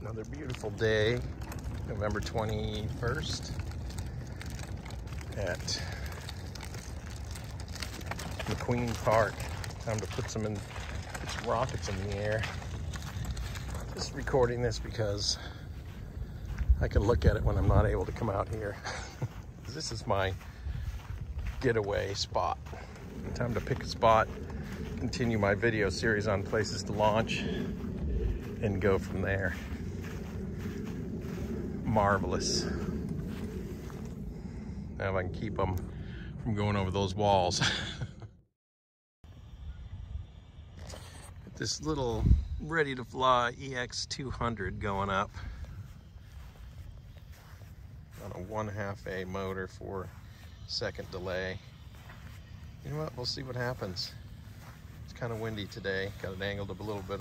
Another beautiful day, November 21st at McQueen Park. Time to put some in, put some rockets in the air. Just recording this because I can look at it when I'm not able to come out here. this is my getaway spot. Time to pick a spot, continue my video series on places to launch, and go from there marvelous. Now if I can keep them from going over those walls. this little ready to fly EX200 going up on a one half A motor for second delay. You know what, we'll see what happens. It's kind of windy today, got it angled up a little bit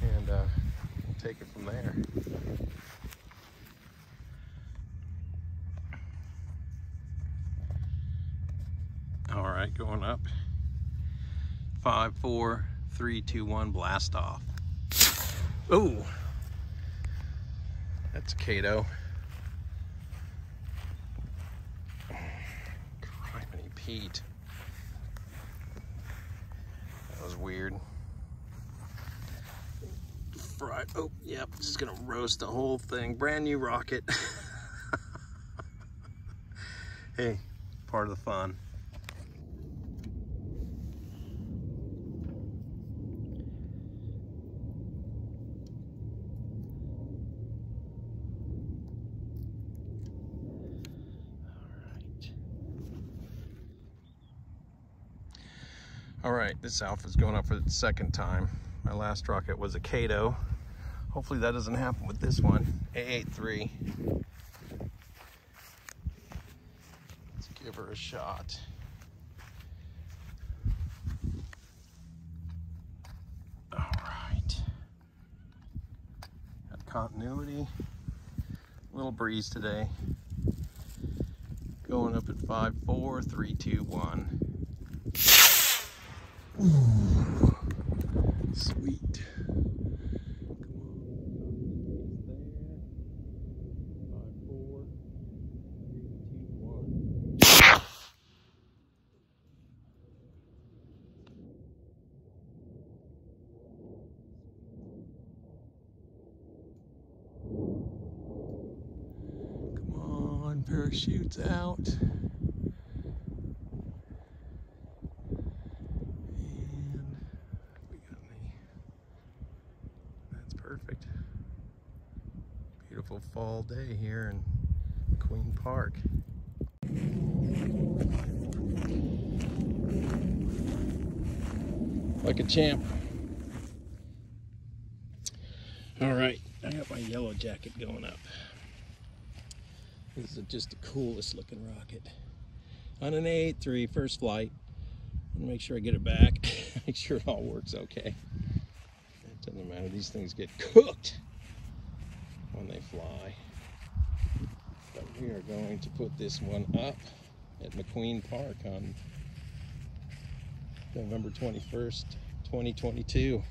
and uh, we'll take it from there. All right, going up. Five, four, three, two, one, blast off. Oh, that's CATO. Criminy Pete. That was weird. Fried. Oh, yep. Just gonna roast the whole thing. Brand new rocket. hey, part of the fun. All right, this alpha's going up for the second time. My last rocket was a CATO. Hopefully that doesn't happen with this one, A83. Let's give her a shot. All right. Got continuity. A Little breeze today. Going up at five, four, three, two, one. Ooh, sweet. Come on, parachutes out. Perfect. Beautiful fall day here in Queen Park. Like a champ. All right, I got my yellow jacket going up. This is just the coolest looking rocket. On an A83 first flight. Make sure I get it back. Make sure it all works okay. Doesn't matter, these things get cooked when they fly. But we are going to put this one up at McQueen Park on November 21st, 2022.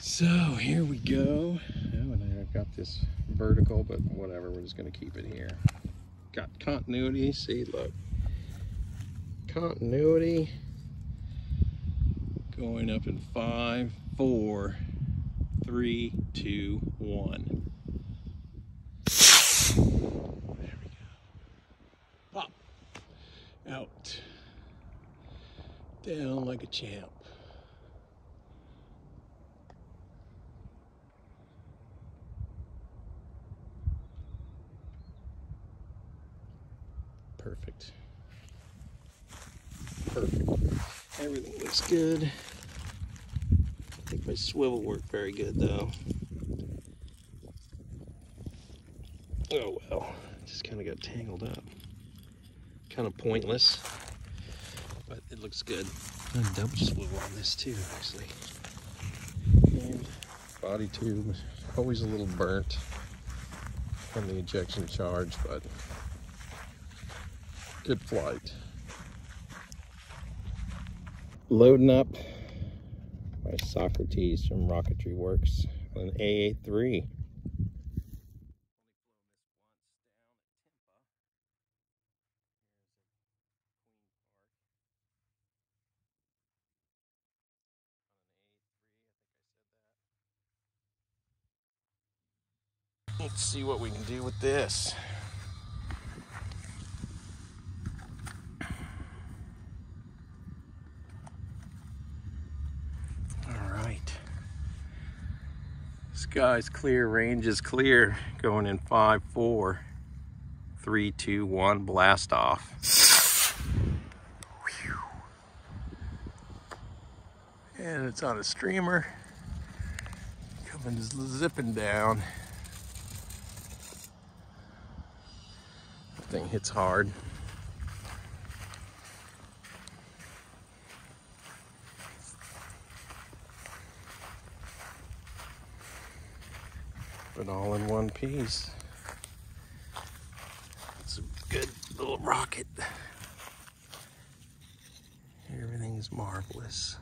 So here we go. Oh, and I've got this vertical, but whatever, we're just gonna keep it here. Got continuity, see, look. Continuity going up in five, four, three, two, one. There we go. Pop. Out. Down like a champ. Perfect. Perfect. Everything looks good. My swivel worked very good though. Oh well, just kind of got tangled up. Kind of pointless, but it looks good. And double swivel on this too, actually. And body tube, always a little burnt from the ejection charge, but good flight. Loading up Socrates from Rocketry Works on an A83. Let's see what we can do with this. All right. Sky's clear, range is clear. Going in five, four, three, two, one, blast off. And it's on a streamer. Coming zipping down. thing hits hard. But all in one piece. It's a good little rocket. Everything's marvelous.